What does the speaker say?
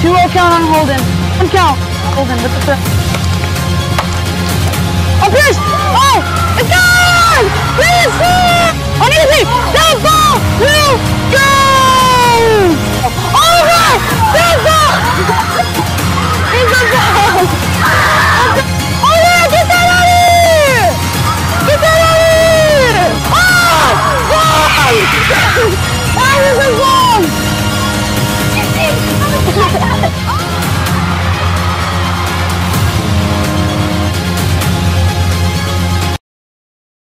Two-0 count on Holden. One count. Holden with the flip.